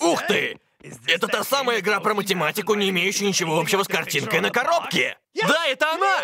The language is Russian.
Ух ты! Это та самая игра про математику, не имеющая ничего общего с картинкой на коробке! Да, это она!